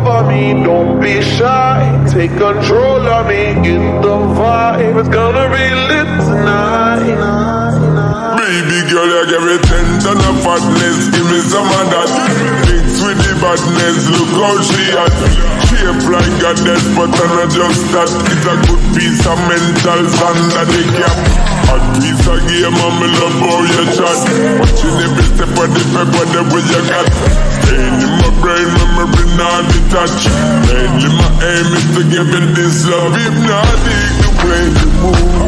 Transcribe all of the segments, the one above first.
over me, don't be shy. Take control of me, get the vibe. It's gonna be lit tonight. Baby girl, you give me ten ton of fatness, give me some of that. Mix with the badness, look how she at. Shape like a death, but I'm not just that. It's a good piece of mental sand that they cap. Hot piece of game I'm in love how your chat Watching every step of the pepper the way you got Any brain memory not detached. Mainly my aim is to give it this love He not take The way you move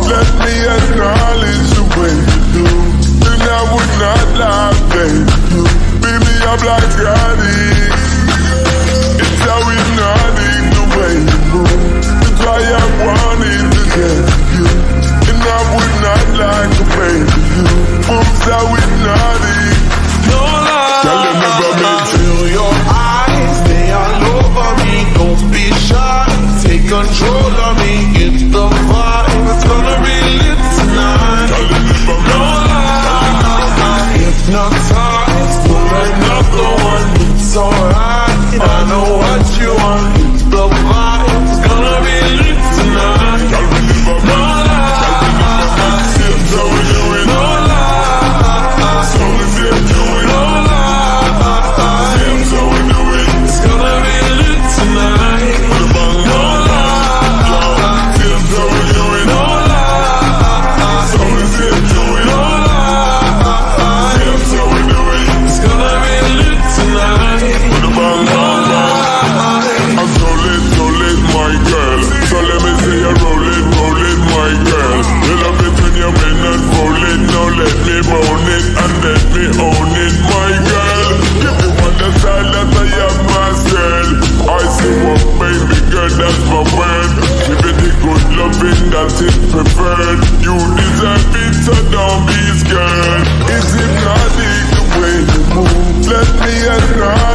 living that is preferred. You deserve it, so don't be scared. Is it not the way you move? Let me at now.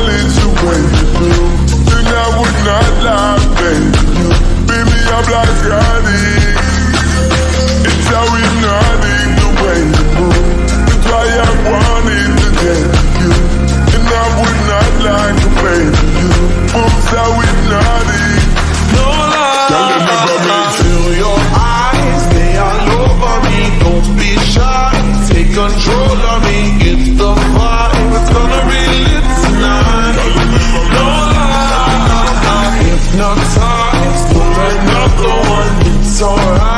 hypnotized, but I'm not the one It's alright.